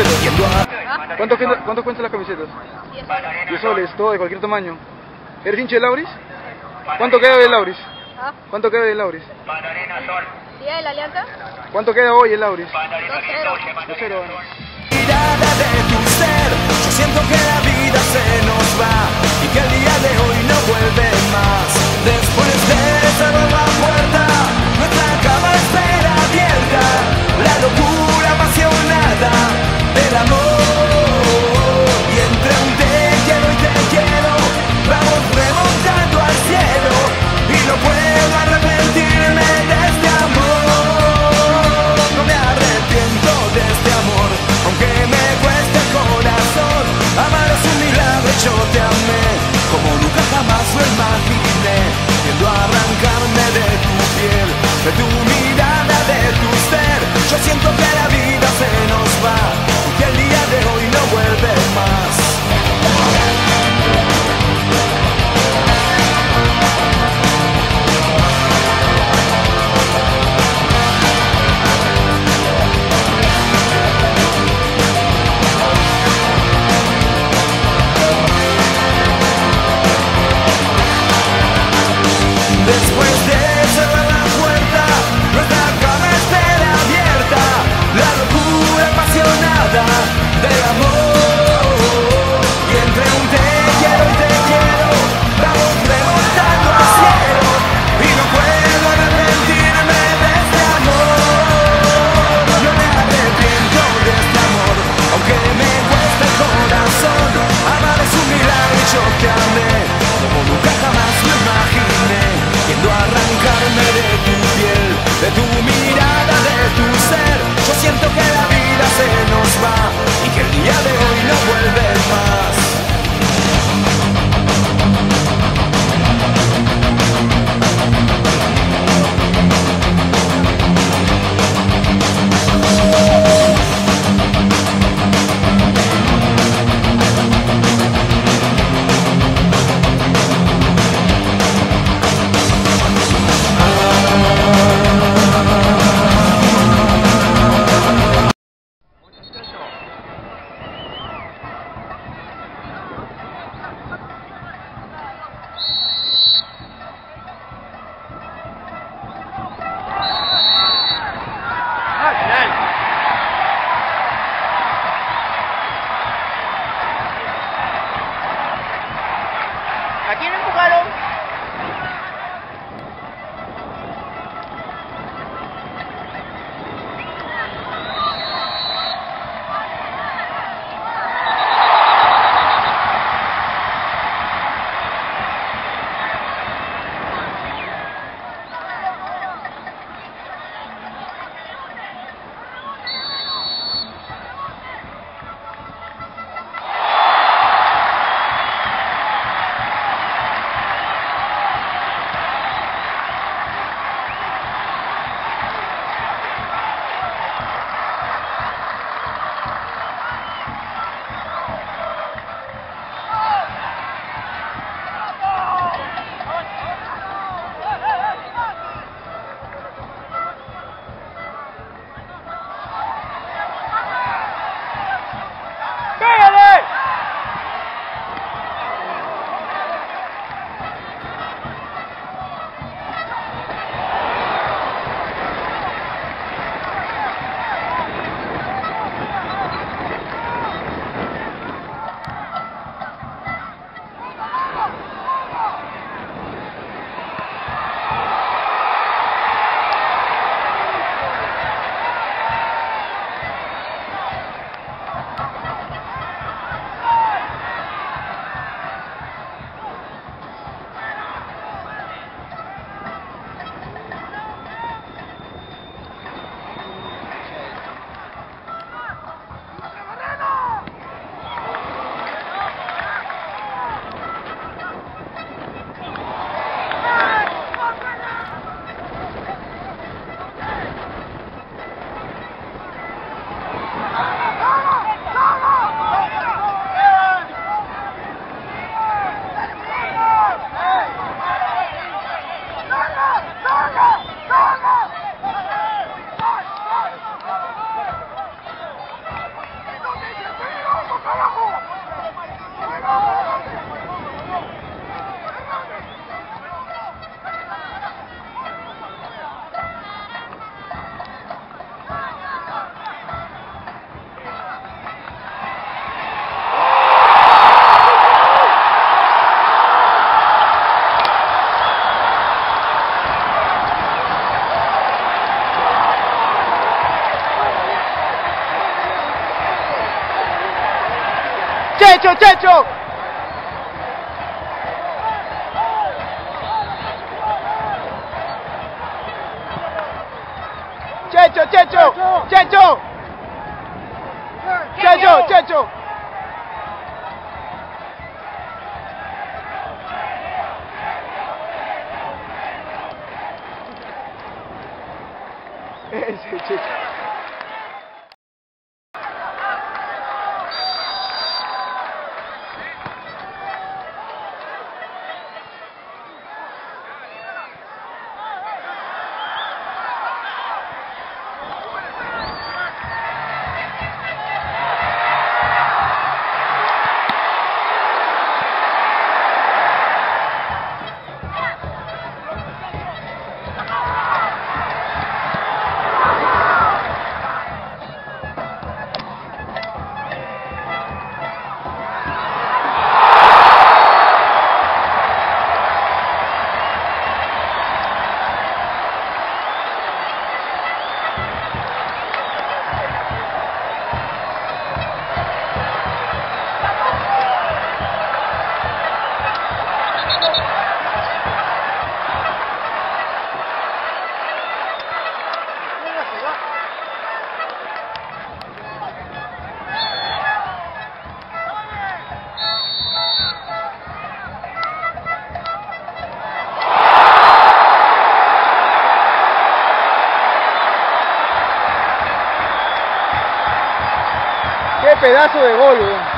¿Cuánto cuestan las camisetas? ¿Ah? ¿Cuánto, cuánto cuestan las camisetas? 10 soles. 10 soles, todo de cualquier tamaño. ¿Eres hincha de Lauris? ¿Cuánto queda de Lauris? ¿Ah? ¿Cuánto queda de Lauris? ¿Día de la Alianza? ¿Cuánto queda hoy el Lauris? 2-0. De cero. mirada de tu ser Yo siento que la vida se nos va y que el día de hoy no vuelves más. 站住站住站住站住站住站住站住 pedazo de gol.